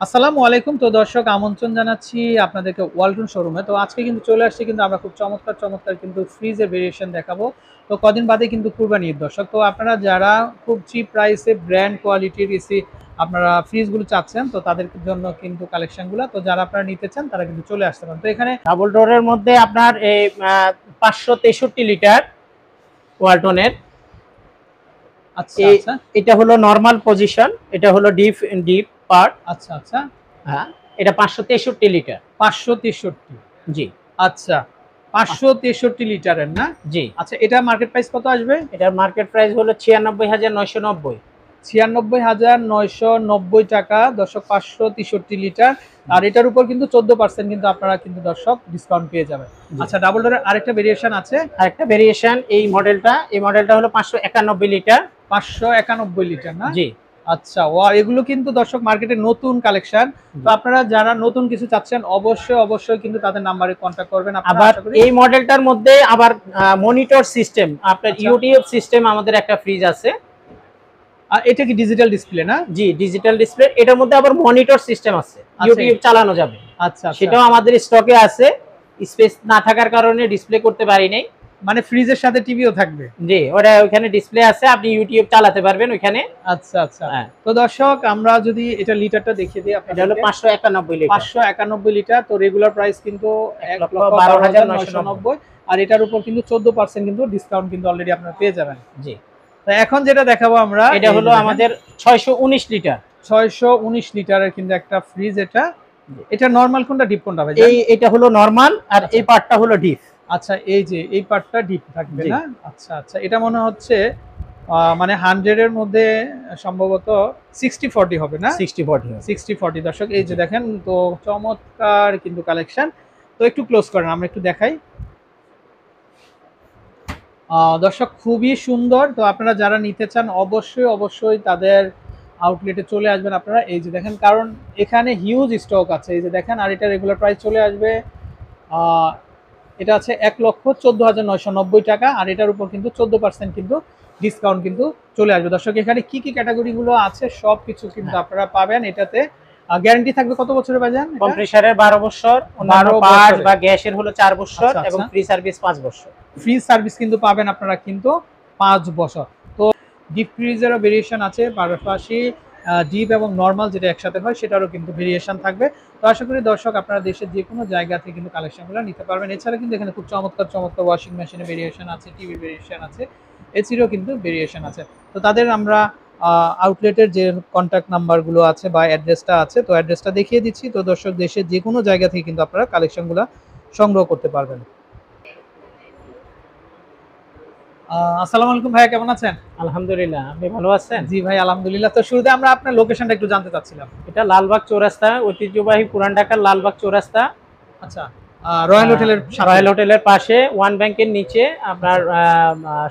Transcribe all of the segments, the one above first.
আসসালামু আলাইকুম। তো দর্শক আমন্ত্রণ জানাচ্ছি আপনাদেরকে ওয়ালটন শোরুমে তো আজকে কিন্তু চলে আসছি কিন্তু আমরা খুব চমৎকার চমৎকার কিন্তু ফ্রিজের ভেরিয়েশন দেখাবো। তো কদিন বাদে কিন্তু কুরবানি ঈদ দর্শক। তো আপনারা যারা খুব চিপ প্রাইসে ব্র্যান্ড কোয়ালিটির এসি আপনারা ফ্রিজগুলো চাচ্ছেন তো তাদের জন্য কিন্তু কালেকশনগুলো তো যারা আপনারা নিতে চান তারা কিন্তু চলে আসতে পারেন। তো এখানে ডাবল ডোরের মধ্যে আপনার এই পাঁচশো তেষট্টি লিটার ওয়ালটনের আচ্ছা আচ্ছা। এটা হলো নর্মাল পজিশন এটা হলো ডিপ ডিপ পার্ট আচ্ছা আচ্ছা। হ্যাঁ এটা পাঁচশো তেষট্টি লিটার। পাঁচশো তেষট্টি। জি। আচ্ছা পাঁচশো তেষট্টি লিটারের না? জি। আচ্ছা এটা মার্কেট প্রাইস কত আসবে? এটার মার্কেট প্রাইস হলো ছিয়ানব্বই হাজার নয়শো নব্বই। ছিয়ানব্বই হাজার নয়শো নব্বই টাকা দর্শক পাঁচশো তেষট্টি লিটার। আর এটার উপর কিন্তু চোদ্দ পার্সেন্ট কিন্তু আপনারা কিন্তু দর্শক ডিসকাউন্ট পেয়ে যাবেন। আচ্ছা ডাবল ডোরের আরেকটা ভেরিয়েশন আছে। আর একটা ভেরিয়েশন এই মডেলটা এই মডেলটা হলো পাঁচশো একানব্বই লিটার। পাঁচশো একানব্বই লিটার না? জি। আচ্ছা ওয়া এগুলো কিন্তু দর্শক মার্কেটে নতুন কালেকশন তো আপনারা যারা নতুন কিছু চাচ্ছেন অবশ্যই অবশ্যই কিন্তু তাদের নাম্বারে কন্ট্যাক্ট করবেন। আবার এই মডেলটার মধ্যে আবার মনিটর সিস্টেম আপনার আচ্ছা। ইউটিউব সিস্টেম আমাদের একটা ফ্রিজ আছে। আর এটা কি ডিজিটাল ডিসপ্লে না? জি ডিজিটাল ডিসপ্লে এটার মধ্যে আবার মনিটর সিস্টেম আছে। ইউটিউব চালানো যাবে। আচ্ছা আচ্ছা। সেটাও আমাদের স্টকে আছে। স্পেস না থাকার কারণে ডিসপ্লে করতে পারি নাই। মানে ফ্রিজের সাথে টিভিও থাকবে। জি ওটা ওখানে ডিসপ্লে আছে আপনি ইউটিউব চালাতে পারবেন ওইখানে। আচ্ছা আচ্ছা। হ্যাঁ। তো দর্শক আমরা যদি এটা লিটারটা দেখিয়ে দিই এটা হলো আপনাদের পাঁচশো একানব্বই লিটার। পাঁচশো একানব্বই লিটার তো রেগুলার প্রাইস কিন্তু এক লক্ষ লক্ষ বারো বারো হাজার হাজার নয়শো নয়শো নব্বই। আর এটার উপর কিন্তু চোদ্দ পার্সেন্ট কিন্তু ডিসকাউন্ট কিন্তু অলরেডি আপনারা পেয়ে যাবেন। জি। তো এখন যেটা দেখাবো আমরা এটা হলো আমাদের ছয়শো উনিশ লিটার। ছয়শো উনিশ লিটারের কিন্তু একটা ফ্রিজ এটা। এটা নর্মাল কোনটা? ডিপ কোনটা ভাই? এই এটা হলো নরমাল আর এই পার্টটা হলো ডিপ আচ্ছা এই যে এই পার্টটা ডিপ থাকবে না? আচ্ছা আচ্ছা এটা মনে হচ্ছে মানে হান্ড্রেড এর মধ্যে সম্ভবত সিক্সটি ফর্টি হবে না? সিক্সটি ফোর্টি সিক্সটি ফর্টি দর্শক এই যে দেখেন তো চমৎকার কিন্তু কালেকশন তো একটু ক্লোজ করেন আমরা একটু দেখাই। দর্শক খুবই সুন্দর। তো আপনারা যারা নিতে চান অবশ্যই অবশ্যই তাদের আউটলেটে চলে আসবেন আপনারা। এই যে দেখেন কারণ এখানে হিউজ স্টক আছে। এই যে দেখেন আর এটা রেগুলার প্রাইস চলে আসবে এটা আছে এক লক্ষ চোদ্দ হাজার নয়শো নব্বই টাকা আর এটার উপর কিন্তু চোদ্দ পার্সেন্ট কিন্তু ডিসকাউন্ট কিন্তু চলে আসবে। দর্শক এখানে কি কি ক্যাটাগরিগুলো আছে সব কিছু কিন্তু হ্যাঁ। আপনারা পাবেন। এটাতে গ্যারান্টি থাকবে কত বছরের বাজান কম্প্রেসারের বারো বছর অন্যান্য 12 বা গ্যাসের হলো চার বছর আচ্ছা, এবং আচ্ছা। ফ্রি সার্ভিস পাঁচ বছর। ফ্রি সার্ভিস কিন্তু পাবেন আপনারা কিন্তু পাঁচ বছর। তো ডিপ ফ্রিজেরও ভেরিয়েশন আছে পাশাপাশি ডিপ এবং নর্মাল যেটা একসাথে হয়, সেটারও কিন্তু ভেরিয়েশন থাকবে। তো আশা করি দর্শক, আপনারা দেশের যে কোনো জায়গা থেকে কিন্তু কালেকশনগুলো নিতে পারবেন। এছাড়া কিন্তু এখানে খুব চমৎকার চমৎকার ওয়াশিং মেশিনের ভেরিয়েশন আছে টিভি ভেরিয়েশন আছে, এসিরও কিন্তু ভেরিয়েশন আছে। তো তাদের আমরা আউটলেটের যে কন্ট্যাক্ট নাম্বারগুলো আছে বা অ্যাড্রেসটা আছে, তো অ্যাড্রেসটা দেখিয়ে দিচ্ছি। তো দর্শক, দেশের যে কোনো জায়গা থেকে কিন্তু আপনারা কালেকশনগুলো সংগ্রহ করতে পারবেন। আসসালামু আলাইকুম ভাইয়া কেমন আছেন? আলহামদুলিল্লাহ আপনি ভালো আছেন? জি ভাই আলহামদুলিল্লাহ। তো শুরুতে আমরা আপনার লোকেশনটা একটু জানতে চাচ্ছিলাম। এটা লালবাগ চৌরাস্তা ঐতিহ্যবাহী পুরান ঢাকার লালবাগ চৌরাস্তা। আচ্ছা রয়্যাল হোটেলের রয়্যাল হোটেলের পাশে ওয়ান ব্যাংকের নিচে আপনার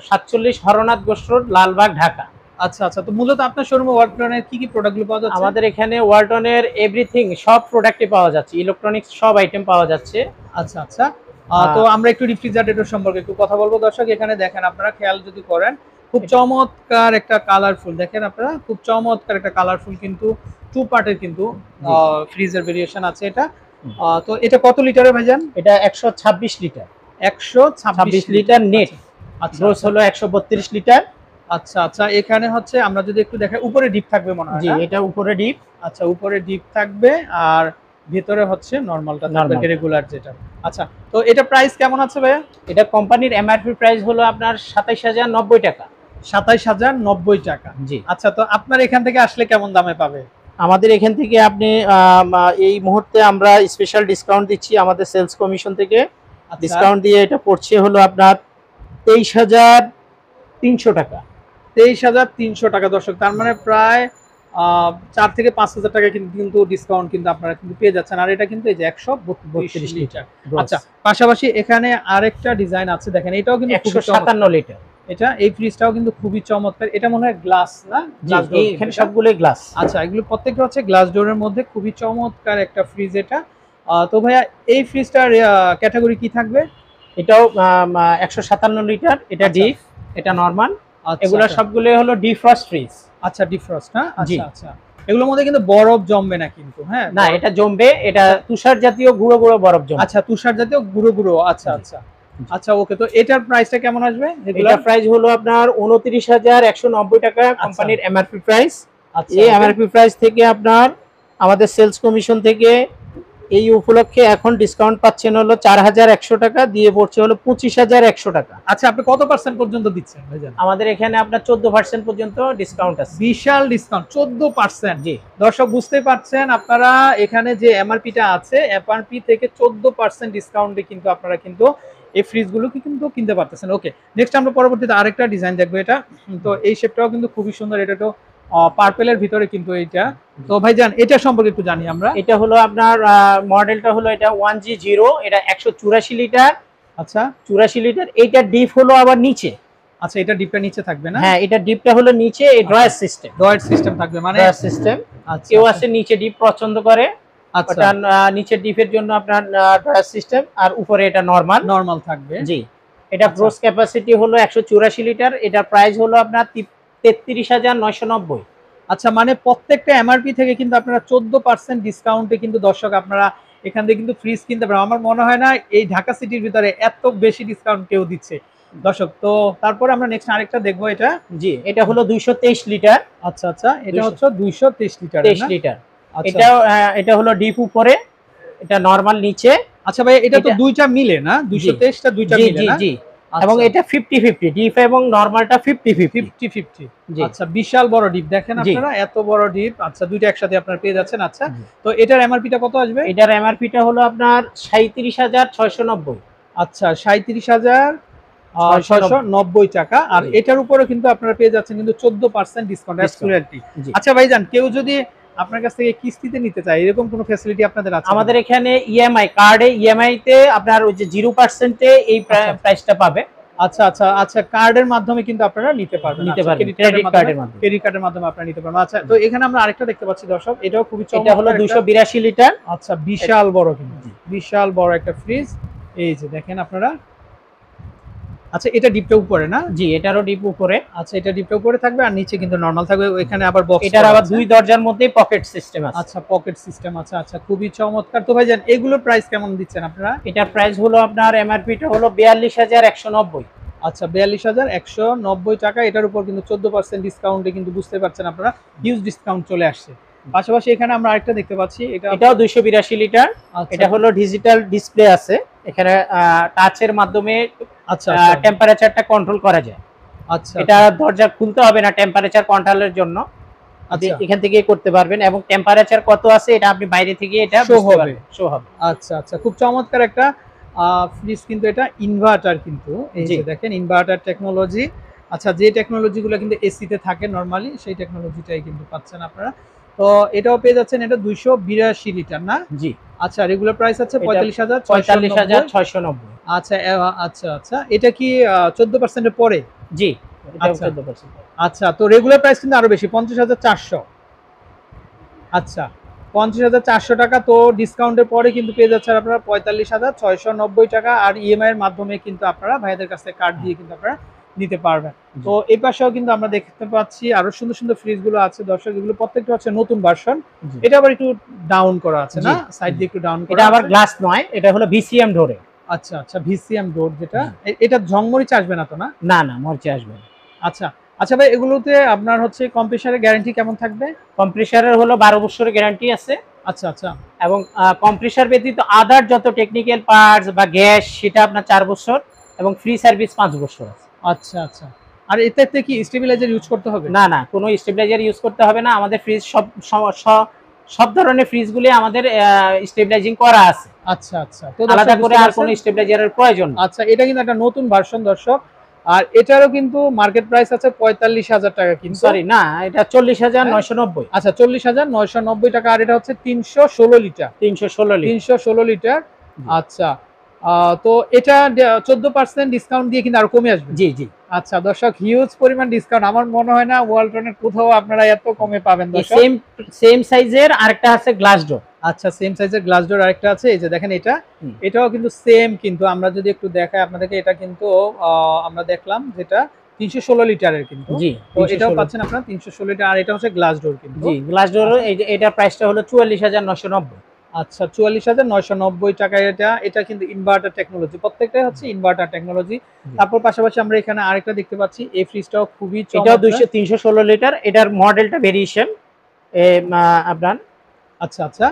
সাতচল্লিশ হরনাথ গোস রোড লালবাগ ঢাকা। আচ্ছা আচ্ছা তো মূলত আপনার শোরুমে ওয়ার্কটনের কি কি প্রোডাক্টগুলো পাওয়া যাচ্ছে? আমাদের এখানে ওয়ালটনের এভরিথিং সব প্রোডাক্টে পাওয়া যাচ্ছে। ইলেকট্রনিক্স সব আইটেম পাওয়া যাচ্ছে। আচ্ছা আচ্ছা। তো আমরা একটু রেফ্রিজারেটর সম্পর্কে একটু কথা বলব। দর্শক এখানে দেখেন আপনারা খেয়াল যদি করেন খুব চমৎকার একটা কালারফুল দেখেন আপনারা খুব চমৎকার একটা কালারফুল কিন্তু টু পার্টের কিন্তু ফ্রিজের ভেরিয়েশন আছে এটা। তো এটা কত লিটারের ভাইজান? এটা একশো ছাব্বিশ লিটার একশো ছাব্বিশ লিটার নেট আচ্ছা গ্রোস হলো একশো বত্রিশ লিটার আচ্ছা আচ্ছা এখানে হচ্ছে আমরা যদি একটু দেখাই উপরে ডিপ থাকবে মনে হয় জি এটা উপরে ডিপ আচ্ছা উপরে ডিপ থাকবে আর ভিতরে হচ্ছে নর্মালটা থাকবে রেগুলার যেটা। আচ্ছা তো এটা প্রাইস কেমন আছে ভাইয়া? এটা কোম্পানির এমআরপি প্রাইস হলো আপনার সাতাইশ হাজার নব্বই টাকা। সাতাইশ হাজার নব্বই টাকা। জি। আচ্ছা তো আপনার এখান থেকে আসলে কেমন দামে পাবে? আমাদের এখান থেকে আপনি এই মুহূর্তে আমরা স্পেশাল ডিসকাউন্ট দিচ্ছি আমাদের সেলস কমিশন থেকে। আচ্ছা, ডিসকাউন্ট দিয়ে এটা পড়ছে হলো আপনার তেইশ হাজার তিনশো টাকা। তেইশ হাজার তিনশো টাকা দর্শক তার মানে প্রায় চার থেকে পাঁচ হাজার টাকা কিন্তু কিন্তু ডিসকাউন্ট কিন্তু আপনারা কিন্তু পেয়ে যাচ্ছেন। আর এটা কিন্তু এই যে একশো বত্রিশ লিটার। আচ্ছা পাশাপাশি এখানে আরেকটা ডিজাইন আছে। দেখেন এটাও কিন্তু একশো সাতান্ন লিটার। এটা এই ফ্রিজটাও কিন্তু খুবই চমৎকার। এটা মনে হয় গ্লাস না? এখানে সবগুলোই গ্লাস আচ্ছা এগুলো প্রত্যেকটা হচ্ছে গ্লাস ডোরের মধ্যে। খুবই চমৎকার একটা ফ্রিজ এটা। তো ভাইয়া এই ফ্রিজটার ক্যাটাগরি কি থাকবে? এটাও একশো সাতান্ন লিটার। এটা আচ্ছা। ডিপ এটা নর্মাল আচ্ছা, এগুলো আচ্ছা। সবগুলো হলো ডিফ্রস্ট ফ্রিজ আচ্ছা ডিফ্রস্ট না আচ্ছা আচ্ছা। এগুলোর মধ্যে কিন্তু বরফ জমবে না কিন্তু হ্যাঁ? না এটা জমবে এটা তুষার জাতীয় গুঁড়ো গুঁড়ো বরফ জমবে। আচ্ছা তুষার জাতীয় গুঁড়ো গুঁড়ো আচ্ছা আচ্ছা। আচ্ছা ওকে তো এটার প্রাইসটা কেমন আসবে এটা প্রাইস হলো আপনার উনত্রিশ হাজার একশো নব্বই টাকা কোম্পানির এমআরপি প্রাইস আচ্ছা এই এমআরপি প্রাইস থেকে আপনার আমাদের সেলস কমিশন থেকে এই উপলক্ষে এখন ডিসকাউন্ট পাচ্ছেন হলো চার হাজার একশো টাকা দিয়ে পড়ছে হলো পঁচিশ হাজার একশো টাকা। আচ্ছা আপনি কত পার্সেন্ট পর্যন্ত দিচ্ছেন আমাদের এখানে আপনার চোদ্দ পার্সেন্ট পর্যন্ত ডিসকাউন্ট আছে। বিশাল ডিসকাউন্ট চোদ্দ পার্সেন্ট জি। দর্শক বুঝতে পারছেন আপনারা এখানে যে এমআরপিটা আছে এমআরপি থেকে চোদ্দ পার্সেন্ট ডিসকাউন্টে কিন্তু আপনারা কিন্তু এই ফ্রিজগুলোকে কিন্তু কিনতে পারতেছেন। ওকে নেক্সট আমরা পরবর্তীতে আরেকটা ডিজাইন দেখব এটা। তো এই শেপটাও কিন্তু খুবই সুন্দর এটা তো পার্পেলের ভিতরে কিন্তু এইটা। তো ভাইজান এটা সম্পর্কে একটু জানি আমরা। এটা হলো আপনার মডেলটা হলো এটা ওয়ান জি জিরো এটা একশো চুরাশি লিটার আচ্ছা। চুরাশি লিটার এইটা ডিপ হলো আবার নিচে। আচ্ছা এটা ডিপটা নিচে থাকবে না? হ্যাঁ এটা ডিপটা হলো নিচে এই ড্রয়ার সিস্টেম ডয়েট সিস্টেম থাকবে মানে ড্রয়ার সিস্টেম আচ্ছা। কেউ আছে নিচে ডিপ পছন্দ করে আচ্ছা। নিচে ডিপের জন্য আপনার ড্রয়ার সিস্টেম আর উপরে এটা নরমাল নরমাল থাকবে। জি। এটা আচ্ছা। গ্রোস ক্যাপাসিটি হলো একশো চুরাশি লিটার এটার প্রাইস হলো আপনার তেত্রিশ হাজার নয়শো নব্বই। আচ্ছা মানে প্রত্যেকটা এমআরপি থেকে কিন্তু আপনারা চোদ্দ পার্সেন্ট ডিসকাউন্টে কিন্তু দর্শক আপনারা এখান থেকে কিন্তু ফ্রিজ কিনতে পারেন আমার মনে হয় না এই ঢাকা সিটির ভিতরে এত বেশি ডিসকাউন্ট কেউ দিচ্ছে। দর্শক তো তারপরে আমরা নেক্সট আরেকটা দেখব এটা। জি এটা হলো দুইশো তেইশ লিটার আচ্ছা আচ্ছা এটা হচ্ছে দুইশো তেইশ লিটার তেইশ লিটার আচ্ছা। এটা এটা হলো ডিপ উপরে এটা নরমাল নিচে। আচ্ছা ভাই এটা তো দুইটা মিলে না? দুইশো তেইশটা দুইটা মিলে জি জি। এবং এটা ফিফটি ফিফটি ডিপ এবং নরমালটা ফিফটি ফিফটি ফিফটি ফিফটি জি। আচ্ছা বিশাল বড় ডিপ দেখেন আপনারা এত বড় ডিপ আচ্ছা দুইটা একসাথে আপনারা পেয়ে যাচ্ছেন। আচ্ছা তো এটার এমআরপিটা কত আসবে? এটার এমআরপিটা হলো আপনার সাঁত্রিশ হাজার ছয়শো নব্বই। আচ্ছা সাঁত্রিশ হাজার ছয়শো ছয়শো নব্বই টাকা। আর এটার উপরে কিন্তু আপনারা পেয়ে যাচ্ছেন কিন্তু চোদ্দ পার্সেন্ট ডিসকাউন্ট Discount। জি। আচ্ছা ভাইজান কেউ যদি আপনার কাছ থেকে কিস্তিতে নিতে চাই এরকম কোনো ফ্যাসিলিটি আপনাদের আছে আমাদের এখানে ইএমআই কার্ডে ইএমআই তে আপনার ওই যে জিরো পার্সেন্টে এই আচ্ছা। প্রাইসটা পাবে। আচ্ছা আচ্ছা আচ্ছা কার্ডের মাধ্যমে কিন্তু আপনারা নিতে পারবেন। নিতে আচ্ছা, পারবেন ক্রেডিট কার্ডের মাধ্যমে ক্রেডিট কার্ডের মাধ্যমে আপনারা নিতে পারবেন। আচ্ছা তো এখানে আমরা আরেকটা দেখতে পাচ্ছি দর্শক এটাও খুবই চমৎকার এটা হলো চমৎকার দুইশো একটা- বিরাশি লিটার। আচ্ছা বিশাল বড় কিন্তু বিশাল বড় একটা ফ্রিজ এই যে দেখেন আপনারা আচ্ছা এটা ডিপটা উপরে না? জি এটারও ডিপ উপরে। আচ্ছা এটা ডিপটা উপরে থাকবে আর নিচে কিন্তু নরমাল থাকবে। এখানে আবার বক্স এটার আবার দুই দরজার মধ্যে পকেট সিস্টেম আছে। আচ্ছা পকেট সিস্টেম আছে। আচ্ছা খুবই চমৎকার। তো ভাইজান এগুলোর প্রাইস কেমন দিচ্ছেন আপনারা? এটার প্রাইস হলো আপনার এমআরপিটা হলো বিয়াল্লিশ হাজার একশো নব্বই। আচ্ছা বিয়াল্লিশ হাজার একশো নব্বই টাকা। এটার উপর কিন্তু চোদ্দ পার্সেন্ট ডিসকাউন্টে কিন্তু বুঝতে পারছেন আপনারা। হিউজ ডিসকাউন্ট চলে আসছে। পাশাপাশি এখানে আমরা আরেকটা দেখতে পাচ্ছি। এটা এটাও দুইশো বিরাশি লিটার। আচ্ছা, এটা হলো ডিজিটাল ডিসপ্লে আছে। এখানে টাচের মাধ্যমে আচ্ছা আচ্ছা, টেম্পারেচারটা কন্ট্রোল করা যায়। আচ্ছা। এটা দরজা খুলতে হবে না টেম্পারেচার কন্ট্রোলের জন্য। আচ্ছা। এখান থেকে করতে পারবেন এবং টেম্পারেচার কত আছে এটা আপনি বাইরে থেকে এটা Show হবে। শো হবে। আচ্ছা আচ্ছা। খুব চমৎকার একটা ফ্রিজ কিন্তু এটা ইনভার্টার কিন্তু। এই যে দেখেন ইনভার্টার টেকনোলজি আচ্ছা যে টেকনোলজিগুলো কিন্তু এসিতে থাকে নর্মালি সেই টেকনোলজিটাই কিন্তু পাচ্ছেন আপনারা। তো এটাও পেয়ে যাচ্ছেন এটা দুইশো বিরাশি লিটার না? জি। আচ্ছা রেগুলার প্রাইস আছে পঁয়তাল্লিশ হাজার পঁয়তাল্লিশ হাজার ছয়শো নব্বই। আচ্ছা আচ্ছা আচ্ছা। এটা কি চোদ্দ পার্সেন্টের পরে? জি আচ্ছা। 14% আচ্ছা তো রেগুলার প্রাইস কিন্তু আরও বেশি পঞ্চাশ হাজার চারশো। আচ্ছা পঞ্চাশ হাজার চারশো টাকা তো ডিসকাউন্টের পরে কিন্তু পেয়ে যাচ্ছেন আপনারা পঁয়তাল্লিশ হাজার ছয়শো নব্বই টাকা। আর ইএমআই এর মাধ্যমে কিন্তু আপনারা ভাইদের কাছ থেকে কার্ড দিয়ে কিন্তু আপনারা নিতে পারবেন। তো এই পাশেও কিন্তু আমরা দেখতে পাচ্ছি আরও সুন্দর সুন্দর ফ্রিজগুলো আছে। দর্শক এগুলো প্রত্যেকটা হচ্ছে নতুন ভার্সন এটা আবার একটু ডাউন করা আছে না? সাইড দিয়ে একটু ডাউন করা এটা আবার গ্লাস নয় এটা হলো ভিসিএম ডোরে আচ্ছা আচ্ছা ভিসিএম ডোর যেটা। এটা ঝংমরিচ আসবে না তো না? না না মরচে আসবে আচ্ছা আচ্ছা ভাই এগুলোতে আপনার হচ্ছে কম্প্রেসারের গ্যারান্টি কেমন থাকবে? কম্প্রেসারের হলো বারো বছরের গ্যারান্টি আছে। আচ্ছা আচ্ছা। এবং কম্প্রেসার ব্যতীত আদার যত টেকনিক্যাল পার্টস বা গ্যাস সেটা আপনার চার বছর এবং ফ্রি সার্ভিস পাঁচ বছর আছে। আচ্ছা আচ্ছা। আর এতে কি স্টেবিলাইজার ইউজ করতে হবে? না না কোনো স্টেবিলাইজার ইউজ করতে হবে না। আমাদের ফ্রিজ সব সব- ধরনের ফ্রিজগুলি আমাদের স্টেবিলাইজিং করা আছে। আচ্ছা আচ্ছা। তো আলাদা করে আর কোনো স্টেবিলাইজারের প্রয়োজন আচ্ছা এটা কিন্তু একটা নতুন ভার্সন দর্শক। আর এটারও কিন্তু মার্কেট প্রাইস আছে পঁয়তাল্লিশ হাজার টাকা কিন্তু। সরি না এটা চল্লিশ হাজার হ্যাঁ? নয়শো নব্বই। আচ্ছা চল্লিশ হাজার নয়শো নব্বই টাকা আর এটা হচ্ছে তিনশো ষোলো লিটার। তিনশো ষোলো লিটার। তিনশো ষোলো লিটার। আচ্ছা তো এটা চোদ্দ পার্সেন্ট ডিসকাউন্ট দিয়ে কিন্তু আরও কমে আসবে? জি জি। আচ্ছা দর্শক হিউজ পরিমাণ ডিসকাউন্ট আমার মনে হয় না ওয়ালটনের কোথাও আপনারা এত কমে পাবেন দর্শক। সেম সেম সাইজের আরেকটা আছে গ্লাস ডোর আচ্ছা সেম সাইজের গ্লাস ডোর আরেকটা আছে। এই যে দেখেন এটা এটাও কিন্তু সেম কিন্তু। আমরা যদি একটু দেখাই আপনাদেরকে এটা কিন্তু আমরা দেখলাম যেটা তিনশো ষোলো লিটারের কিন্তু। জি এটাও পাচ্ছেন আপনারা তিনশো ষোলো লিটার। আর এটা হচ্ছে গ্লাস ডোর কিন্তু। জি গ্লাস ডোর এটার প্রাইসটা হলো চুয়াল্লিশ হাজার নশো নব্বই। আচ্ছা চুয়াল্লিশ হাজার নয়শো নব্বই টাকায় এটা এটা কিন্তু ইনভার্টার টেকনোলজি প্রত্যেকটাই হচ্ছে ইনভার্টার টেকনোলজি তারপর পাশাপাশি আমরা এখানে আরেকটা দেখতে পাচ্ছি এই ফ্রিজটাও খুবই এটাও দুইশো তিনশো ষোলো লিটার এটার মডেলটা ভেরিয়েশন আপনার? আচ্ছা আচ্ছা।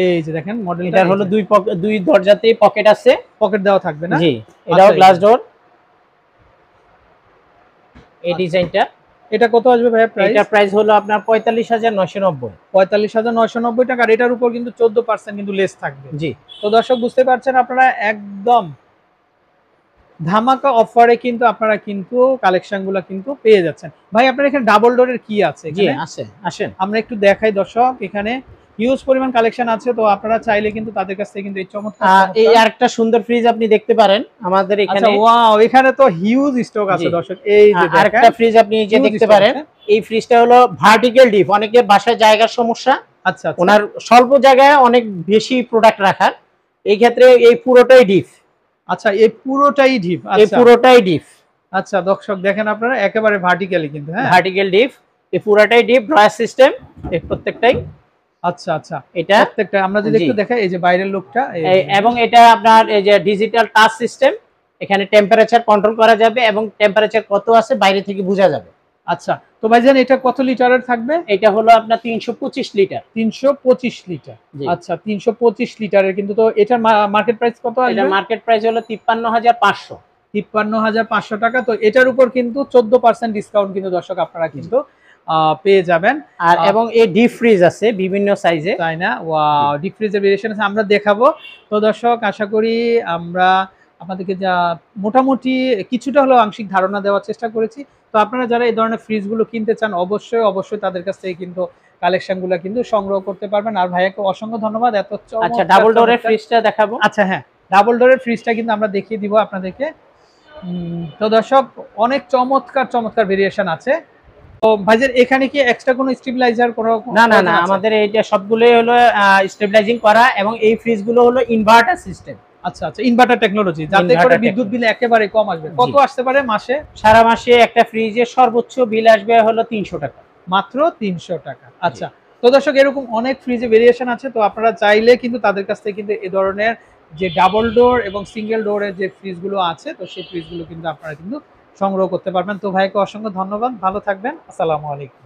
এই। যে দেখেন মডেল এটার হলো দুই পক- দুই দরজাতে পকেট আছে। পকেট দেওয়া থাকবে না? জি এটাও আচ্ছা, গ্লাস ডোর এই ডিজাইনটা। এটা কত আসবে ভাইয়া প্রাইস এটা প্রাইস হলো আপনার পঁয়তাল্লিশ হাজার নশো নব্বই। পঁয়তাল্লিশ হাজার নয়শো নব্বই টাকা আর এটার উপর কিন্তু চোদ্দ পার্সেন্ট কিন্তু লেস থাকবে। জি। তো দর্শক বুঝতে পারছেন আপনারা একদম ধামাকা অফারে কিন্তু আপনারা কিন্তু কালেকশনগুলো কিন্তু পেয়ে যাচ্ছেন। ভাই আপনার এখানে ডাবল ডোরের কি আছে জি এখানে? আছে আসেন। আমরা একটু দেখাই দর্শক এখানে হিউজ পরিমাণ কালেকশন আছে তো আপনারা চাইলে কিন্তু তাদের কাছ থেকে কিন্তু এই চমৎকার এই আরেকটা সুন্দর ফ্রিজ আপনি দেখতে পারেন। আমাদের আচ্ছা এখানে ওয়াও এখানে তো হিউজ স্টক আছে দর্শক এই যে আরেকটা ফ্রিজ আপনি যে দেখতে পারেন এই ফ্রিজটা হলো ভার্টিক্যাল ডিপ অনেকে বাসায় জায়গার সমস্যা। আচ্ছা আচ্ছা। ওনার স্বল্প জায়গায় অনেক বেশি প্রোডাক্ট রাখার। এই ক্ষেত্রে এই পুরোটাই ডিপ আচ্ছা এই পুরোটাই ডিপ এই আচ্ছা। পুরোটাই ডিপ আচ্ছা দর্শক দেখেন আপনারা একেবারে ভার্টিক্যালি কিন্তু হ্যাঁ। ভার্টিক্যাল ডিপ এই পুরোটাই ডিপ ড্রয়ার সিস্টেম এই প্রত্যেকটাই। আচ্ছা আচ্ছা। এটা? প্রত্যেকটা আমরা যদি একটু দেখাই এই যে বাইরের লোকটা এবং এটা আপনার এই যে ডিজিটাল টাচ সিস্টেম এখানে টেম্পারেচার কন্ট্রোল করা যাবে এবং টেম্পারেচার কত আছে বাইরে থেকে বোঝা যাবে। আচ্ছা তো ভাইজান এটা কত লিটারের থাকবে? এটা হলো আপনার তিনশো পঁচিশ লিটার। তিনশো পঁচিশ লিটার। আচ্ছা তিনশো পঁচিশ লিটারের কিন্তু তো এটার মার্কেট প্রাইস কত এটা মার্কেট প্রাইস হলো তিপ্পান্ন হাজার পাঁচশো। তিপ্পান্ন হাজার পাঁচশো টাকা তো এটার উপর কিন্তু চোদ্দ পার্সেন্ট ডিসকাউন্ট কিন্তু দর্শক আপনারা কিন্তু পেয়ে যাবেন। আর এবং এই ডিপ ফ্রিজ আছে বিভিন্ন সাইজে তাই না? ওয়া ডিপ ফ্রিজের ভেরিয়েশন আছে আমরা দেখাবো। তো দর্শক আশা করি আমরা আপনাদেরকে যা মোটামুটি কিছুটা হলেও আংশিক ধারণা দেওয়ার চেষ্টা করেছি। তো আপনারা যারা এই ধরনের ফ্রিজগুলো কিনতে চান অবশ্যই অবশ্যই তাদের কাছ থেকে কিন্তু কালেকশনগুলো কিন্তু সংগ্রহ করতে পারবেন। আর ভাইয়াকে অসংখ্য ধন্যবাদ এত আচ্ছা ডাবল ডোরের ফ্রিজটা দেখাবো। আচ্ছা হ্যাঁ ডাবল ডোরের ফ্রিজটা কিন্তু আমরা দেখিয়ে দিব আপনাদেরকে। তো দর্শক অনেক চমৎকার চমৎকার ভেরিয়েশন আছে। তো ভাইজান এখানে কি এক্সট্রা কোনো স্টেবিলাইজার কোনো না না না আমাদের এইটা সবগুলোই হলো স্টেবিলাইজিং করা এবং এই ফ্রিজগুলো হলো ইনভার্টার সিস্টেম আচ্ছা আচ্ছা ইনভার্টার টেকনোলজি যাতে করে বিদ্যুৎ বিল একেবারে কম আসবে। কত আসতে পারে মাসে? সারা মাসে একটা ফ্রিজে সর্বোচ্চ বিল আসবে হলো তিনশো টাকা। মাত্র তিনশো টাকা। আচ্ছা তো দর্শক এরকম অনেক ফ্রিজে ভেরিয়েশন আছে তো আপনারা চাইলে কিন্তু তাদের কাছ থেকে কিন্তু এই ধরনের যে ডাবল ডোর এবং সিঙ্গেল ডোরের যে ফ্রিজগুলো আছে তো সেই ফ্রিজগুলো কিন্তু আপনারা কিন্তু সংগ্রহ করতে পারবেন। তো ভাইকে অসংখ্য ধন্যবাদ। ভালো থাকবেন। আসসালামু আলাইকুম।